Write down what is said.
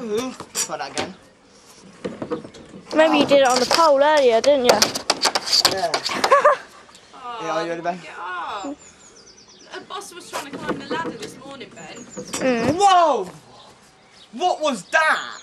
Ooh, try that again. Maybe you did it on the pole earlier, didn't you? Yeah. Oh, Yeah, are you ready, Ben? Oh, Get up. A boss was trying to climb the ladder this morning, Ben. Mm. Whoa! What was that?